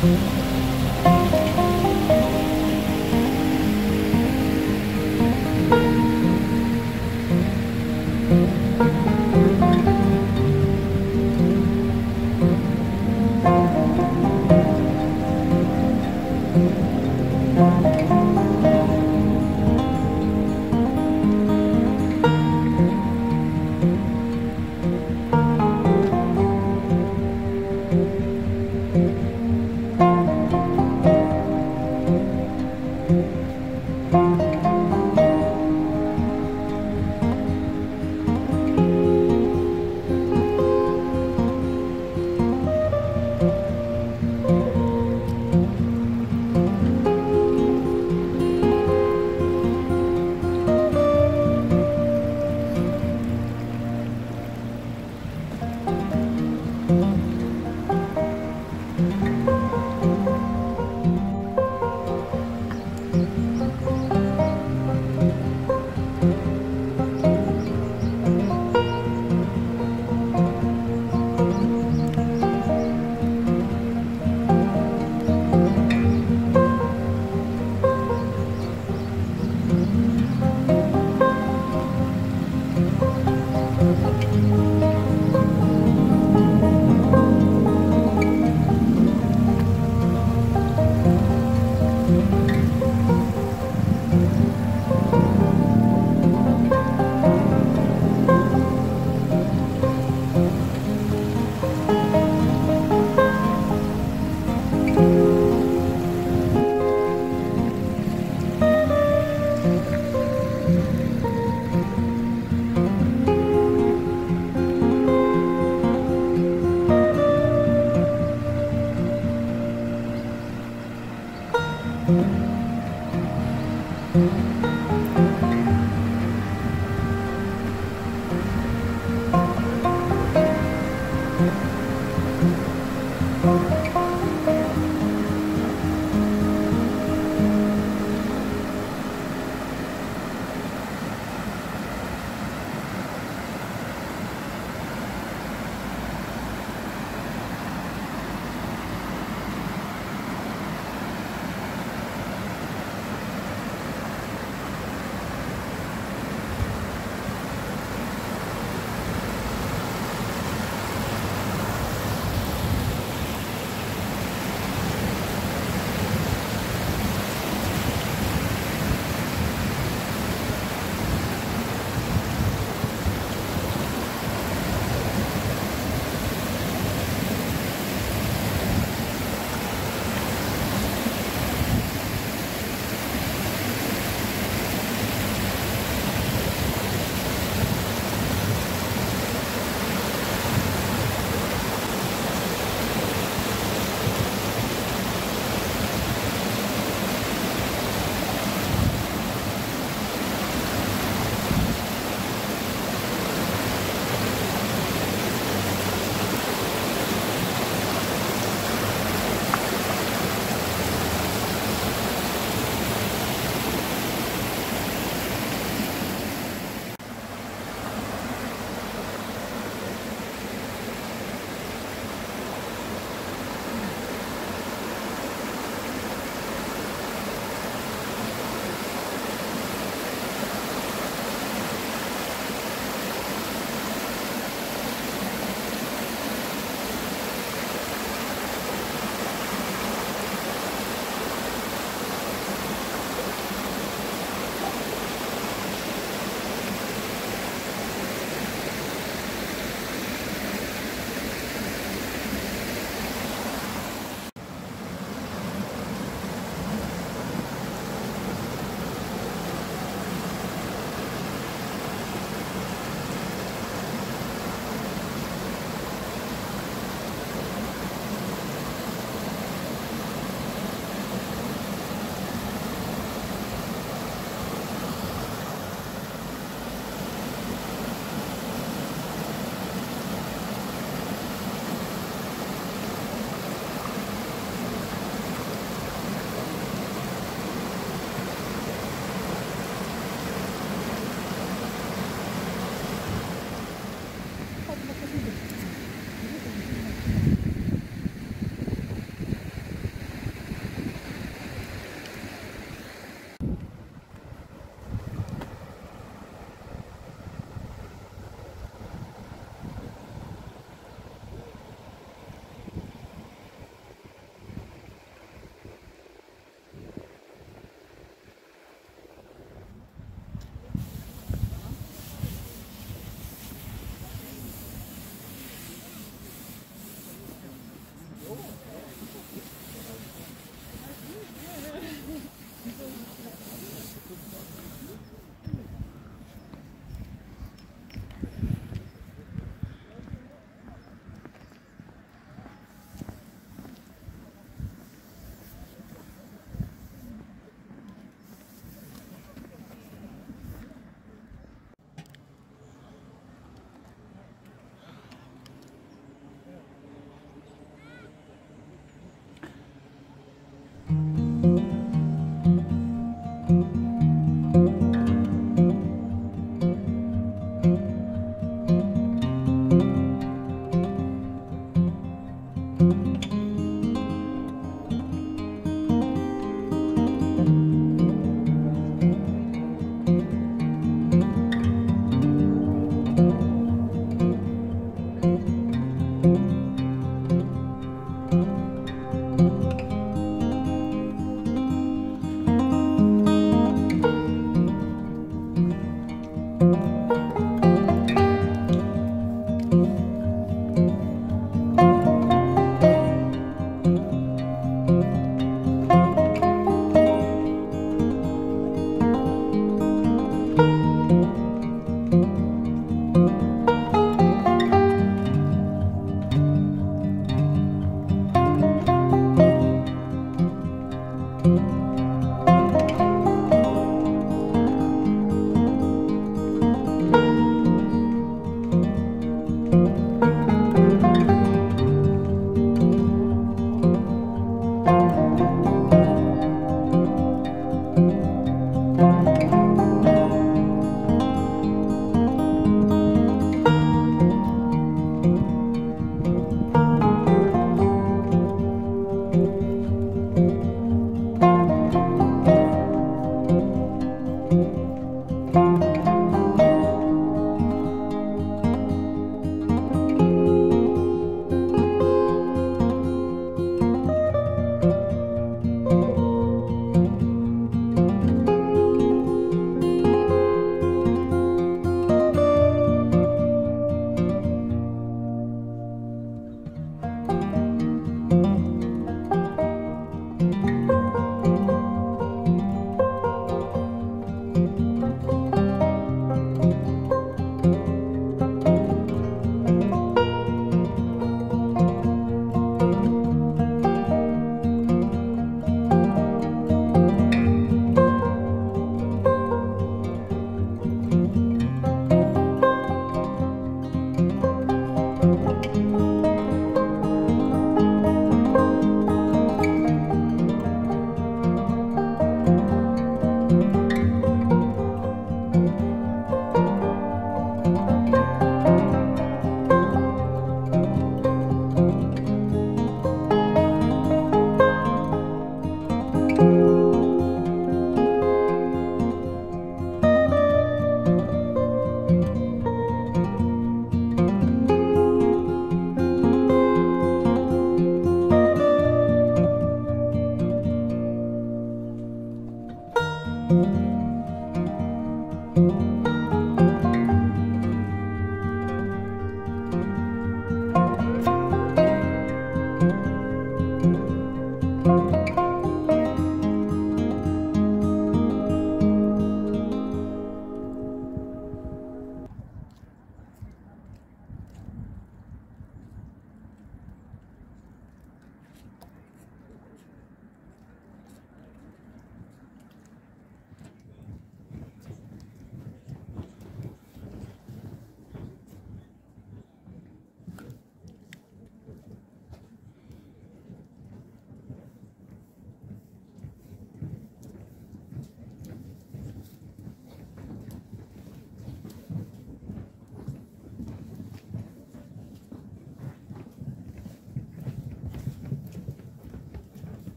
Mm-hmm.